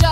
got